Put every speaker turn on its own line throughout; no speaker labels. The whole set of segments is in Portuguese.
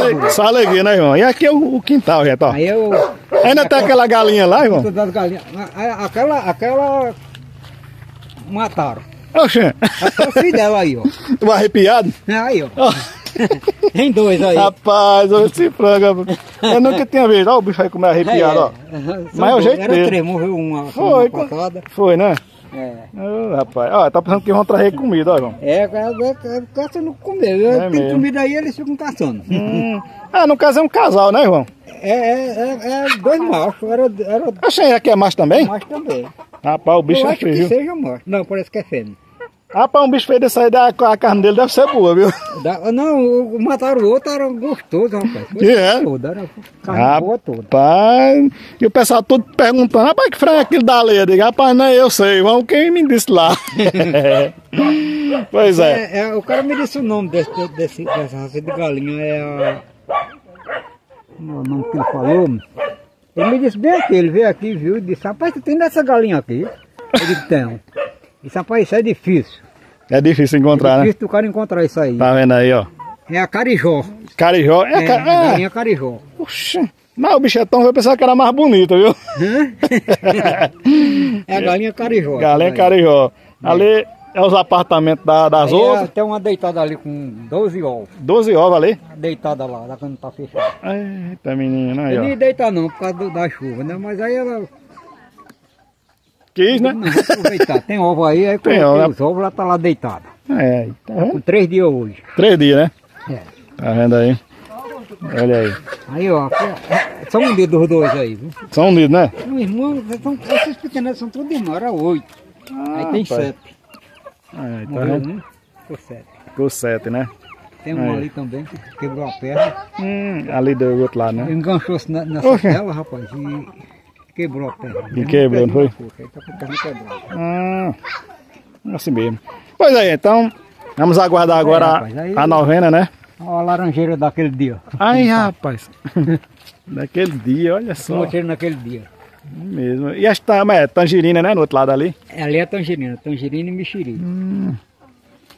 ale- só alegria, né, irmão? E aqui é o, o quintal, gente, ó.
Aí eu.
Ainda tem aquela galinha lá, irmão?
Aquela. Aquela. Mataram.
Oxe,
Até o filho dela aí, ó.
tô arrepiado.
Aí, ó.
Ó,
Tem dois aí.
Rapaz, olha esse frango. Eu nunca tinha visto. Olha o bicho aí como é arrepiado, ó.
Aham,
Mas é o jeito.
Era
dele.
três, morreu uma
Foi,
passada.
Foi, né?
É.
Ô, rapaz, ó, tá pensando que vão trazer comida, ó, irmão.
É, é, caçando comida.
É
Tem comida aí, eles ficam caçando.
Hum. Ah, no caso é um casal, né, irmão?
É, é, é, é dois machos, era, era
Achei aqui é macho também?
macho também.
Rapaz, o bicho
Eu
é
acho
feio,
que seja macho. Não, parece que é fêmea.
Rapaz, um bicho feio desse aí, da- a carne dele deve ser boa, viu?
Da- não, mataram o outro, era gostoso, rapaz. Foi
Que é?
Toda, era carne boa toda.
Rapaz, e o pessoal todo perguntando, rapaz, que frango é aquele da lei? Eu digo, rapaz, não, eu sei, vamos, quem me disse lá? pois é.
É, é, o cara me disse o nome desse, desse, dessa raça de galinha, é a... Como é o nome que ele falou? Ele me disse bem aqui, ele veio aqui, viu, e disse, rapaz, tu tem dessa galinha aqui? Eu disse, tenho. Disse, rapaz, isso é difícil.
É difícil encontrar,
é
né?
difícil do cara encontrar isso aí.
Tá vendo aí, ó.
É a carijó.
Carijó. É,
É,
ca...
a
é.
galinha carijó.
Oxe. Mas o bicho é eu pensava que era mais bonito, viu?
É a galinha carijó.
Galinha carijó. Ali é os apartamentos da, das
Aí é,
outras.
tem uma deitada ali com 12 ovos.
12 ovos ali.
Deitada lá, lá quando tá fechada.
Eita, menina, aí,
Eu nem
ó.
deitar não, por causa do- da chuva, né? Mas aí ela
Quis, né?
aproveitar. Tem ovo aí, aí
Tem ovo, né?
os ovos, ela tá lá deitada.
É, tá vendo?
Com três dias hoje.
Três dias, né?
É.
Tá vendo aí? Olha aí.
Aí, ó, é- são um dia dos dois aí, viu?
São unidos, né?
Meu irmão, são, esses pequenos são todos irmãos, era oito. aí tem
rapaz.
sete.
Aí, tá
Morreu
vendo?
um, ficou sete.
Ficou sete, né?
Tem um
Aí.
ali também que quebrou a perna.
Hum, ali do outro lado, né?
Enganchou-se na- nessa tela, rapaz, e quebrou a perna.
E quebrou, não foi?
Tá com a perna quebrada.
Ah, assim mesmo. Pois aí, então, vamos aguardar agora a-
rapaz, aí-
a novena, né?
Olha a laranjeira daquele dia.
Ai, rapaz. Daquele dia, olha só.
Moteiro naquele dia.
Mesmo. E esta é tangerina, né? No outro lado ali.
Ali é tangerina, tangerina e mexerica.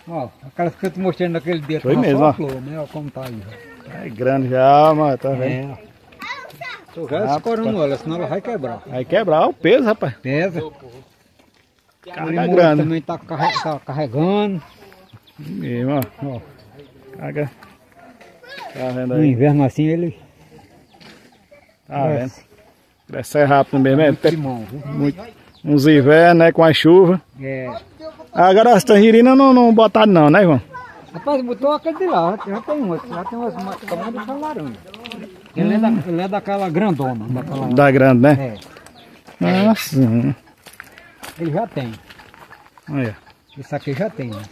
Ó, aquelas que eu te mostrei naquele dia.
Hum. Foi
tava
mesmo, ó.
flor, né? Ó como tá aí. ó.
É grande já, mano. Tá vendo?
É. Já escorando ela, senão ela vai quebrar.
Vai quebrar o peso, rapaz.
Pesa.
Carga grande.
também tá, carre- tá carregando.
Mesmo, ó. Carga. Tá vendo
no
aí?
inverno assim ele
Tá vendo?
cresce.
Rápido mesmo, é?
Muito limão, viu?
Muito, uns invernos, né? Com a chuva.
É.
Agora as tangerinas não, não botaram não, né, João?
Rapaz, botou aquele de lá, já tem umas, já tem umas ma- tamanho dessa laranja. Ele, é da, ele é daquela grandona, daquela.
Da grande, né?
É,
Nossa.
ele já tem.
Olha.
Isso aqui já tem. Né?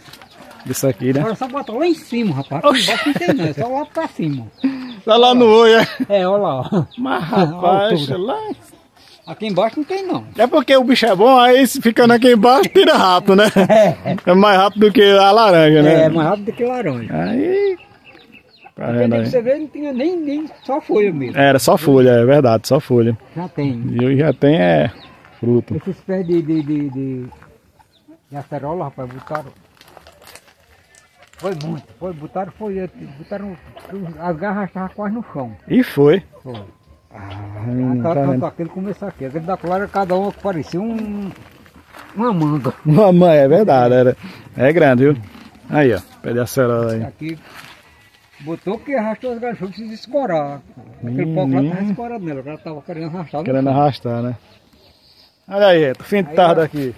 Isso aqui, né?
Agora só bota lá em cima, rapaz. Aqui embaixo não tem não, é só lá pra cima.
Tá lá no olho, é?
É, olha lá. ó.
Mas rapaz, lá.
Aqui embaixo não tem não.
É porque o bicho é bom, aí se ficando aqui embaixo, tira rápido, né? É mais rápido do que a laranja, né?
É, mais rápido do que laranja.
Aí.
Nem
aí?
você vê, não tinha nem, nem só folha mesmo.
Era só folha, é verdade, só folha.
Já tem.
E hoje já tem é fruto.
Esses pés de, de, de, de, de acerola, rapaz, botaram. Foi muito, foi, botaram, foi, botaram, as garras estavam quase no chão.
E foi.
Foi.
Hum,
tá,
tá
aquele começou aqui. Aquele da clara, cada um parecia um, uma manga.
Mamãe, é verdade, era. É grande, viu? Aí, ó, pé de acerola aí.
Aqui botou que arrastou as garras, precisa escorar. Aquele pau lá tava escorado nela, o cara tava querendo arrastar.
Querendo
foi.
arrastar, né? Olha aí, tô fim de
Aí,
tarde aqui.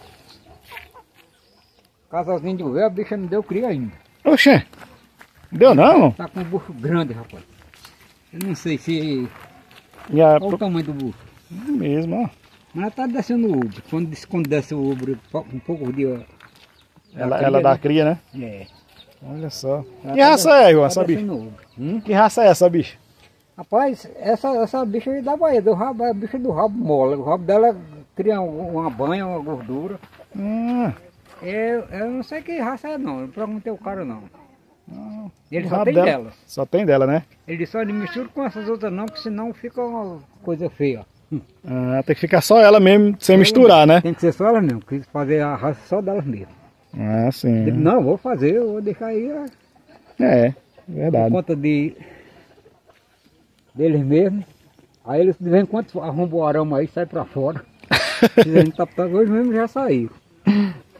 Casalzinho de ovelha, a bicha não deu cria ainda.
Oxê, deu não?
Tá com um bucho grande, rapaz. Eu não sei se.
E a...
Qual o tamanho do bucho.
Mesmo, ó.
Mas ela tá descendo o ubro. Quando, quando desce o ubro, um pouco de.
Ela,
cria,
ela dá
né?
cria, né?
É.
Olha só. Que
tá
raça é, João, essa bicha?
Hum?
Que raça é essa, bicha?
Rapaz, essa, essa bicha aí da Bahia, do rabo, é a bicha do rabo mole. O rabo dela cria um- uma banha, uma gordura.
Hum,
Eu, eu não sei que raça é não, eu não perguntei o cara não. Ele
o
só tem
dela-
dela.
Só tem dela, né?
Ele disse, olha, não mistura com essas outras não, que senão fica uma coisa feia.
Ah, tem que ficar só ela mesmo, sem misturar, né?
Tem que ser só ela mesmo, fazer a raça só delas mesmo.
Ah, sim.
não, vou fazer, eu vou deixar aí ó,
É,
por
verdade.
conta de deles mesmos. Aí eles de vez em quando arrombam o arame aí, sai pra fora. Dizendo tá, hoje mesmo já saiu.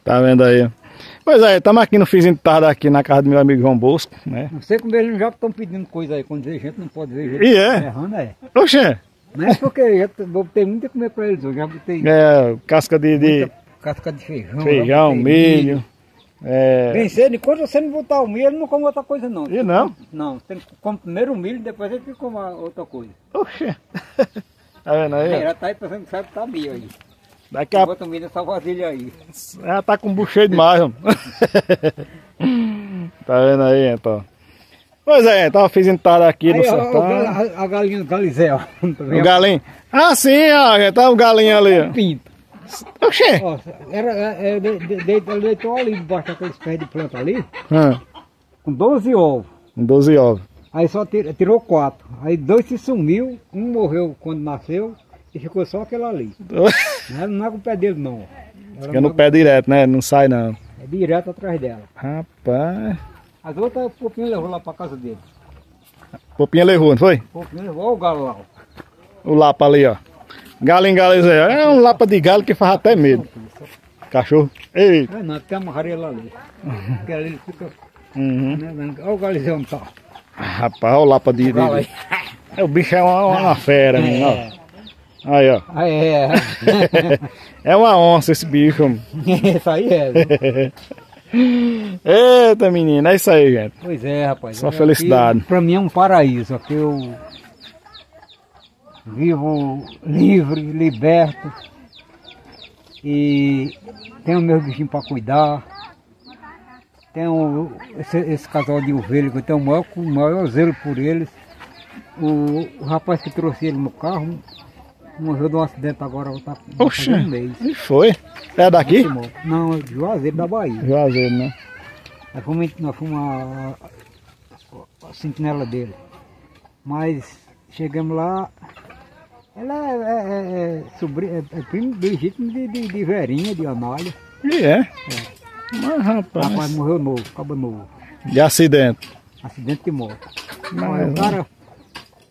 Tá vendo aí? Pois é, estamos aqui no Fizinho de Tarde, aqui na casa do meu amigo João Bosco, né?
Não sei como eles já estão pedindo coisa aí, quando vê gente não pode ver gente
E é?
errando, é.
Oxê,
Mas é porque t- botei muito a comer pra eles hoje, já botei
é, casca de, de
muita casca de feijão.
feijão,
botei
milho. É.
Bem cedo, enquanto você não botar o milho, ele não come outra coisa não.
E não?
Não, você tem que comer primeiro o milho, depois ele que come outra coisa.
Oxê. Tá vendo aí?
Aí, já tá aí pensando que sabe tá milho aí.
Daqui a
Bota o milho nessa vasilha aí.
Ela tá com bucho cheio demais, homem. tá vendo aí, então? Pois é, tava fazendo tarde aqui no
Aí, ó,
sertão.
ó, a, a galinha do Galizel.
O galinho. Ah, sim, ó, tá o galinho ali. ó.
Pinto.
Oxê.
Ó, era, é, é, de, de, de, deitou ali debaixo daqueles pés de planta ali,
Ah,
com 12 ovos.
12 ovos.
Aí só tir- tirou quatro. Aí dois se sumiu, um morreu quando nasceu e ficou só aquele ali. Não é, não com o pé dele não.
Fica no pé direto, né? Não sai não.
É direto atrás dela.
Rapaz.
As outras o Popinho levou lá pra casa dele.
Popinha levou, não foi?
O Popinho levou o galo lá. ó.
O lapa ali, ó. Galinho galezé. É um lapa de galo que faz até medo. Cachorro. Ei.
É não, tem amarrar ele ali. Porque ali fica.
Uhum.
Né, olha o galizão tá.
Rapaz, olha o lapa de.
Galo
de... É, o bicho é uma, uma fera, menino.
É.
ó. Aí, ó.
Ah, é.
É uma onça esse bicho.
Isso aí é.
Eita, menina, é isso aí, gente.
Pois é, rapaz.
Só
Aqui,
felicidade.
Pra mim é um paraíso. Aqui eu vivo livre, liberto. E tenho meus bichinhos para cuidar. Tenho esse, esse casal de ovelhas que eu tenho o maior, o maior zelo por eles. O, o rapaz que trouxe ele no carro morreu de um acidente agora, tá
Oxe,
fazer um mês.
e foi? É daqui?
Não, de Juazeiro da Bahia.
Juazeiro, né?
Nós fomos, nós fomos a, a, a sentinela dele. Mas chegamos lá, ela é, é, é, sobrinho, é, é primo legítimo de, de, de Verinha, de Anália.
E é? Mas, rapaz,
Rapaz, morreu novo, acaba novo.
de acidente.
Acidente de moto.
Mas,
o cara,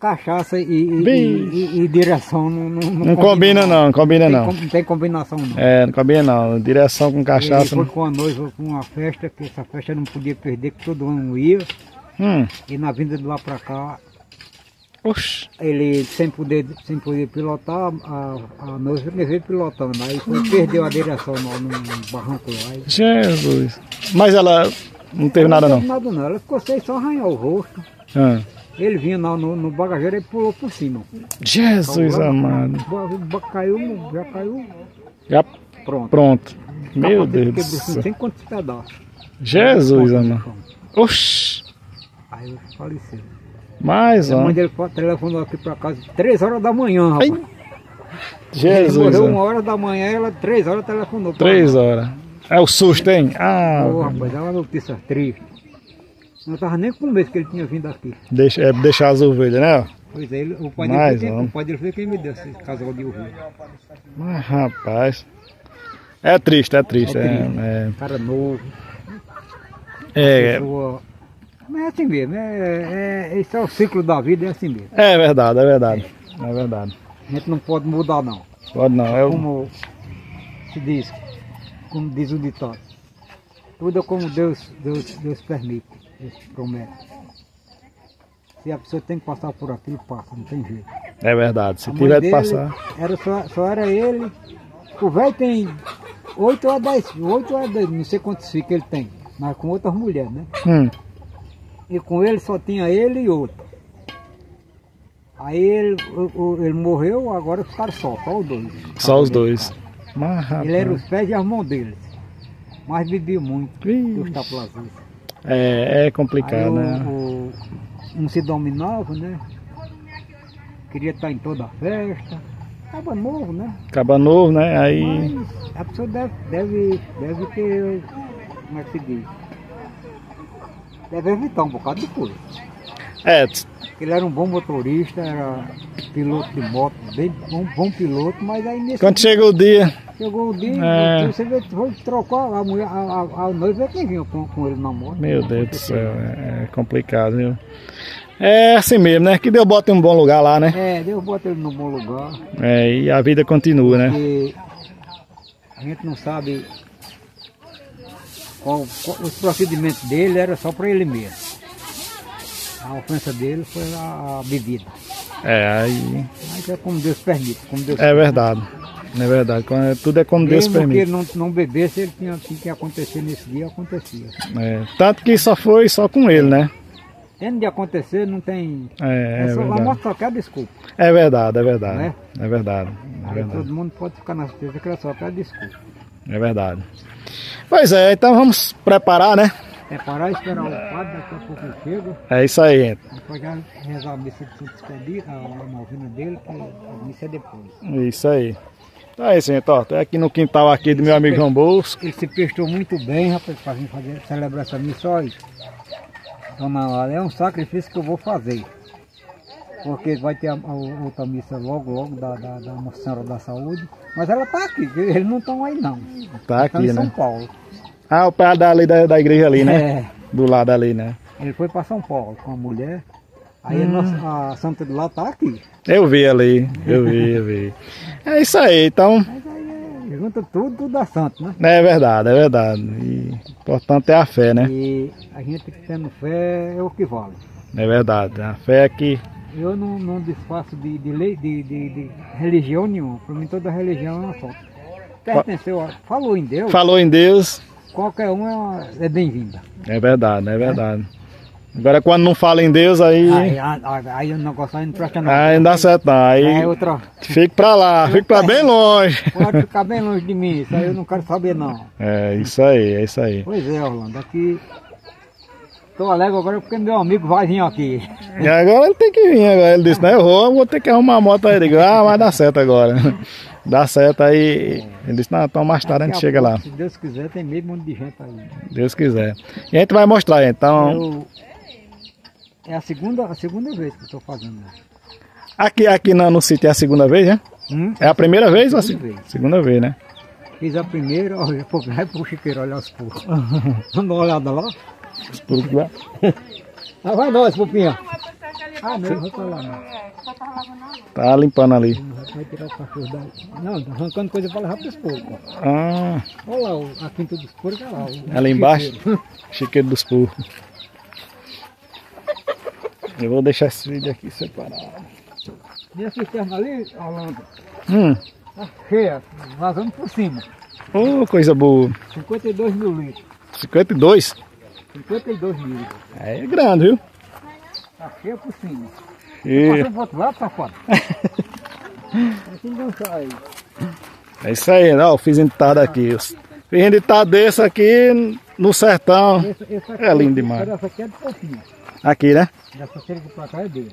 cachaça e, e, e- e direção não, não,
Não combina não, não combina
Tem
não.
com- Não tem combinação não.
É, não combina não. Direção com
Ele
cachaça.
foi
não-
com a noiva para uma festa, que essa festa não podia perder, que todo ano ia.
Hum.
E na vinda de lá para cá,
Oxe.
ele sem poder, sem poder pilotar, a, a noiva me veio pilotando. Aí foi, perdeu a direção no, no barranco lá.
Jesus. Mas ela não teve nada
Não
não.
teve nada não, ela ficou sem só arranhar o rosto.
Ah.
Ele vinha lá no, no bagageiro e pulou por cima.
Jesus
Lá,
amado.
Caiu, já caiu,
Já
pronto.
pronto. Meu
Capacete
Deus do céu.
Tem quantos pedaços.
Jesus amado. Oxe.
Aí ele faleceu.
Mais
A
um.
mãe dele telefonou aqui pra casa, 3 horas da manhã, rapaz.
Ai,
Ele
Jesus.
morreu
amado.
uma hora da manhã, ela 3 horas telefonou.
Três horas. É o susto, hein? Ah,
Ô, rapaz, é uma notícia triste. Não tava nem com mês que ele tinha vindo aqui.
deixa, é deixar as ovelhas, né?
Pois é, ele, o, pai
Mais
dele o pai dele foi quem me deu esse casal de ovelha.
Mas, rapaz. É triste, é triste.
É
É,
triste.
é,
Cara novo,
é,
pessoa. Mas é assim mesmo, é, é, esse é o ciclo da vida, é assim mesmo.
é verdade, é verdade. É verdade.
A gente não pode mudar não.
Pode não. Eu,
Como se diz, como diz o ditado. Tudo é como Deus, Deus, Deus permite, Deus promete. Se a pessoa tem que passar por aquilo, passa, não tem jeito.
é verdade. Se tiver de passar.
Era só, só era ele. O velho tem 8 a 10, 8 a 10, não sei quantos filhos ele tem, mas com outras mulheres, né?
Hum,
E com ele só tinha ele e outro. Aí ele, o- o- ele morreu, agora ficaram só, só os dois.
só os dois. Mas,
Ele era os pés e as mãos deles. Mas bebia muito,
Ixi.
dos taplazinhos.
É, é
Aí
complicado,
o,
né?
o- não se dominava, né? Queria estar em toda a festa. Tava novo, né?
Acaba novo, né? Aí.
Mas a pessoa deve, deve, deve ter, como é que se diz? Deve evitar um bocado de coisa.
É,
Ele era um bom motorista, era piloto de moto, bem bom, bom piloto, mas aí nesse
quando chega o dia.
chegou o dia,
É.
você vê, foi trocou a mulher, a, a, a noiva é quem vinha com, com ele na moto.
Meu Deus do céu, é é complicado, viu? É assim mesmo, né? Que Deus bota em um bom lugar lá, né?
É, Deus bota ele no bom lugar,
É, e a vida continua, né?
porque a gente não sabe os procedimentos dele era só para ele mesmo. A ofensa dele foi a, a bebida.
É, aí.
Mas é como Deus permite, como Deus
É verdade. É verdade. É- Tudo é como Deus
Mesmo que
permite.
ele não, não bebesse, ele tinha, tinha que acontecer nesse dia, acontecia.
É, tanto que só foi só com ele, né?
Tendo de acontecer, não tem.
É,
É,
é
só,
verdade.
morte só quer desculpa.
É verdade, é verdade.
Né?
É verdade. É
Aí
verdade.
todo mundo pode ficar na certeza que ela só quer desculpa.
É verdade. Pois é, então vamos preparar, né?
É parar e esperar o padre, daqui a pouco ele chega.
É isso aí.
Depois já rezar a missa de Expedito, a, novena dele, que a missa é depois.
Isso aí. Então é isso, gente. Ó, tô aqui no quintal aqui do meu amigo João Bolso.
Ele se prestou muito bem, rapaz, para vir fazer, celebrar essa missa. Olha, Lara, é um sacrifício que eu vou fazer. Porque vai ter a, a outra missa logo, logo, da, da, da Nossa Senhora da Saúde. Mas ela está aqui, eles não estão aí não.
Tá
Estão
aqui,
em São
né?
Paulo.
Ah, o pé dali da, da igreja ali, né?
É,
Do lado ali, né?
ele foi para São Paulo com a mulher. Aí
Hum.
a, nossa, a Santa de lá está aqui.
Eu vi ali, eu vi, eu vi. É isso aí, então.
Mas aí é, junta tudo, tudo dá santo, né?
É verdade, é verdade. E o importante é a fé, né?
E a gente que tendo fé é o que vale.
É verdade. A fé é que.
Eu não, não desfaço de, de lei, de, de, de religião nenhuma. Para mim toda religião é uma só. Pertenceu, a- falou em Deus,
Falou em Deus,
qualquer um é, uma- é bem-vinda.
é verdade, é verdade. Agora quando não fala em Deus, aí.
Aí o negócio aí não presta não.
Aí não dá certo, não. Aí
É outra.
fica pra lá, fica pra bem longe.
Pode ficar bem longe de mim, isso aí eu não quero saber não.
É isso aí, é isso aí.
Pois é, Orlando, aqui. Tô alegre agora porque meu amigo vai vir aqui.
E agora ele tem que vir, agora. Ele disse, não, eu vou, vou ter que arrumar a moto aí. Eu digo, ah, vai dar certo agora. Dá certo aí. Ele disse, não, então mais tarde a gente chega lá.
Se Deus quiser, tem meio mundo de gente aí.
Deus quiser. E a gente vai mostrar, então.
Eu, é a segunda, a segunda vez que eu tô fazendo. isso.
Aqui, aqui no, no sítio é a segunda vez, né?
Hum?
É a primeira vez ou a
Segunda
segunda?
vez.
Segunda vez, né?
Fiz a primeira, olha, vai pro chiqueiro olhar os puros. Dá uma olhada lá.
Por que lá?
Ah, vai nós, pupinha. Ah, não, vai pra lá não.
Tá limpando ali.
Vai tirar o cachorro daí. Não, tá arrancando coisa pra levar pros porcos.
Ah,
Olha lá, o- a quinta dos porcos é lá. o-
é lá embaixo.
chiqueiro.
Chiqueiro dos porcos. Eu vou deixar esse vídeo aqui separado.
E a cisterna ali, Orlando,
Hum,
tá cheia, vazando por cima.
oh, coisa boa.
52 mil litros.
52?
52 mil.
É grande, viu?
Tá cheia por cima.
E
pro outro lado, safado.
É isso aí, ó, fiz entrada aqui. Fiz entrada desse aqui no sertão.
Esse, esse aqui,
É lindo demais.
Essa aqui é de pouquinho.
Aqui, né?
Dessa cerca pra cá é dele.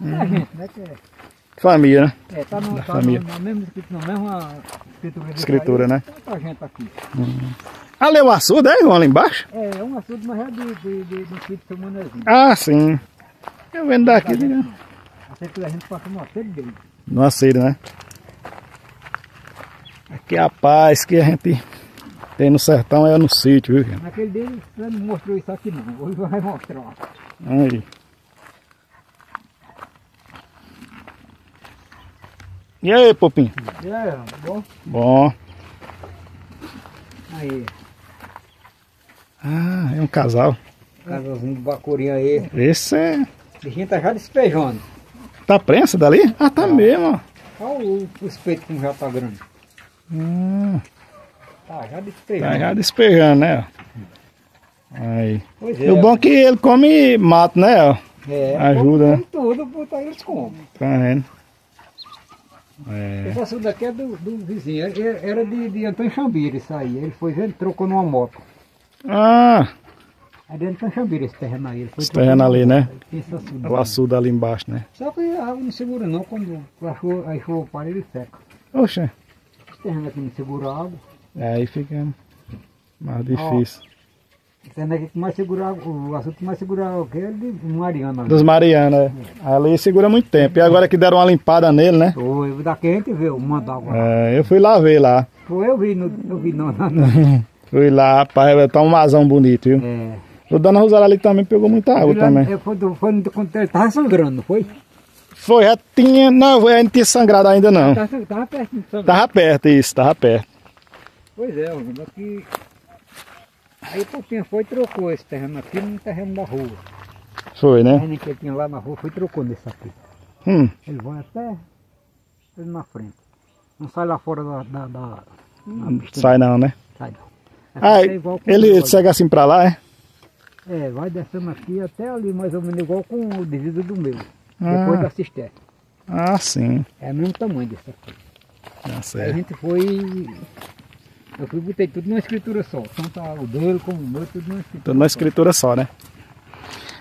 Hum.
É a gente, né? Que é,
Família, né?
é, tá, no,
Da
tá
família.
no, na mesma, na mesma escritura.
Escritura, né?
Tá gente aqui.
Ali é o açude, é, João, lá embaixo?
É, é um açude, mas é de, de, de, do filho do Manezinho.
Ah, sim. Eu vendo daqui, né?
A cerca da gente passa no açude dele.
no açude, né? Aqui é a paz que a gente tem no sertão, é no sítio, viu?
Naquele dele, não mostrou isso aqui não. Hoje vai mostrar.
Aí. E aí, Popinho?
É, bom.
Bom.
Aí,
Ah, é um casal.
casalzinho de bacurinha aí.
Esse é.
A gente tá já despejando.
Tá prensa dali? Ah, tá mesmo, ó.
Olha o, o espeto como já tá grande.
Hum,
Tá, já
tá
despejando.
já despejando, né? Aí.
Pois
E o bom é que ele come mato, né? ó.
É,
Ajuda, né?
come tudo, botar eles comem.
Tá vendo? É.
Esse açude daqui é do, do vizinho, era era de, de Antônio Chambira isso aí. Ele foi vendo, trocou numa moto.
Ah,
É de Antônio Chambira esse terreno aí.
Esse terreno ali, né?
Aí açude
o
aí.
açude ali embaixo, né?
Só que a água não segura não, quando a chuva, a chuva para ele seca.
Oxe,
Esse terreno aqui não segura a água.
aí fica mais difícil.
Esse é que mais segurava, o assunto que mais segurava o que? Ele de Mariana. ali.
Dos Mariana, é. Ali segura muito tempo. E agora que deram uma limpada nele, né?
Foi, daqui a gente vê o mandago.
É, eu fui lá ver lá.
Foi, eu vi, no, eu vi não, não, não.
Fui lá, rapaz, tá um mazão bonito, viu?
É.
O Dona Rosália ali também pegou muita água
lá-
também.
é, Foi, do- foi no- quando ele tava sangrando, não foi?
Foi, já tinha. Não, a gente tinha sangrado ainda não.
Tava, tava perto sangue.
Tava perto, isso, tava perto.
Pois é, Orlando, aqui. Aí o Pouquinho foi e trocou esse terreno aqui no terreno da rua.
Foi,
O
né?
terreno que ele tinha lá na rua foi e trocou nesse aqui.
Hum,
Ele vai até ele na frente. Não sai lá fora da. da, da, da pista,
sai não, né? Ah,
é
ele segue assim pra lá, é?
É, vai descendo aqui até ali, mais ou menos igual com o devido do meu.
Ah.
Depois da cisterna.
Ah, sim.
É o mesmo tamanho desse aqui.
Tá
Aí a
certo.
gente foi. Eu fui botei tudo numa escritura só. Tanto o dele como o meu, tudo numa escritura.
Tudo na escritura só, né?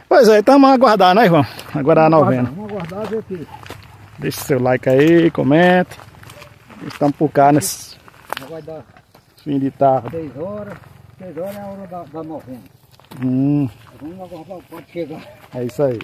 Pois é, então vamos aguardar, né, João? Aguardar a novena.
Vamos aguardar ver aqui.
Deixe seu like aí, comente. Estamos por cá nesse
dar
fim de tarde.
6 horas. 6 horas é a hora da, da novena.
Hum,
Vamos o pode chegar.
é isso aí.